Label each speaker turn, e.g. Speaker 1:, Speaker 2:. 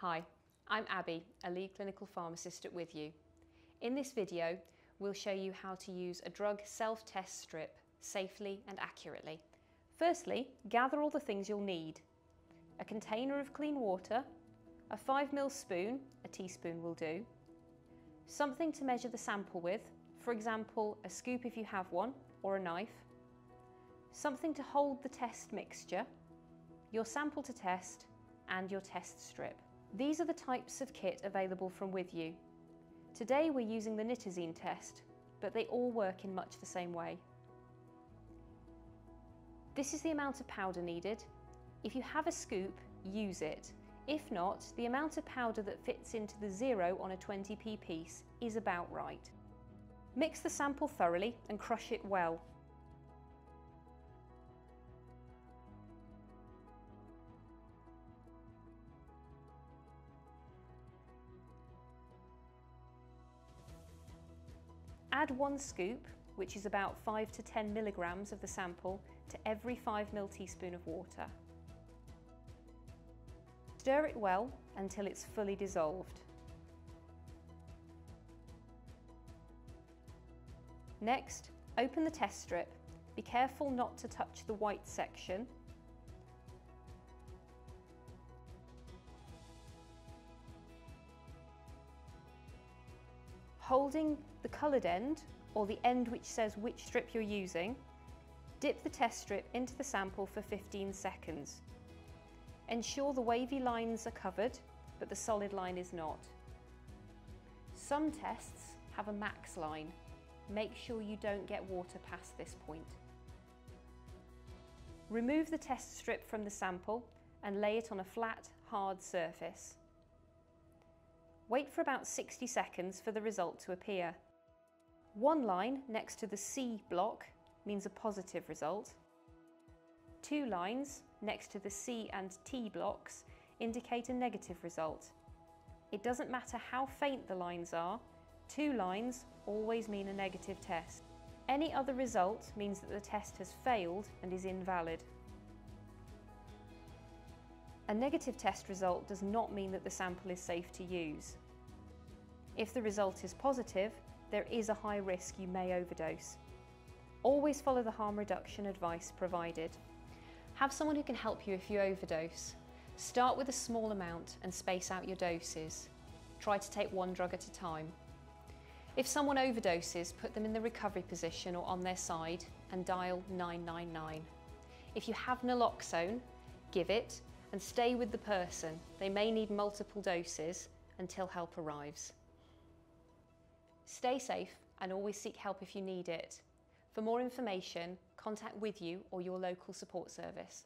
Speaker 1: Hi, I'm Abby, a lead clinical pharmacist at With You. In this video, we'll show you how to use a drug self-test strip safely and accurately. Firstly, gather all the things you'll need. A container of clean water, a 5ml spoon, a teaspoon will do, something to measure the sample with, for example, a scoop if you have one, or a knife, something to hold the test mixture, your sample to test, and your test strip. These are the types of kit available from With You. Today we're using the nitazene test, but they all work in much the same way. This is the amount of powder needed. If you have a scoop, use it. If not, the amount of powder that fits into the zero on a 20p piece is about right. Mix the sample thoroughly and crush it well. Add one scoop, which is about 5 to 10 milligrams of the sample, to every 5 ml teaspoon of water. Stir it well until it's fully dissolved. Next, open the test strip. Be careful not to touch the white section. Holding the coloured end, or the end which says which strip you're using, dip the test strip into the sample for 15 seconds. Ensure the wavy lines are covered, but the solid line is not. Some tests have a max line, make sure you don't get water past this point. Remove the test strip from the sample and lay it on a flat, hard surface. Wait for about 60 seconds for the result to appear. One line next to the C block means a positive result. Two lines next to the C and T blocks indicate a negative result. It doesn't matter how faint the lines are, Two lines always mean a negative test. Any other result means that the test has failed and is invalid. A negative test result does not mean that the sample is safe to use. If the result is positive, there is a high risk you may overdose. Always follow the harm reduction advice provided. Have someone who can help you if you overdose. Start with a small amount and space out your doses. Try to take one drug at a time. If someone overdoses, put them in the recovery position or on their side and dial 999. If you have naloxone, give it and stay with the person. They may need multiple doses until help arrives. Stay safe and always seek help if you need it. For more information, contact with you or your local support service.